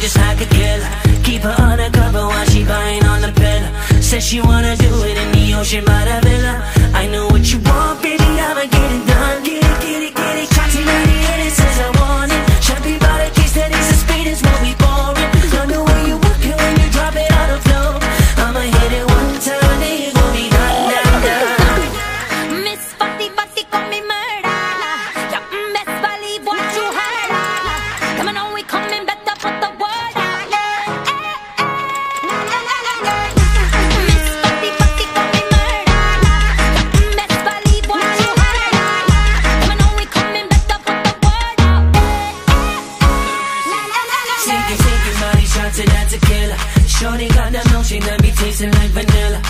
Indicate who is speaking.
Speaker 1: Just like a killer Keep her undercover while she buying on the pill. Says she wanna do it in the ocean by the Shorty got that milk, she let me tasting like vanilla.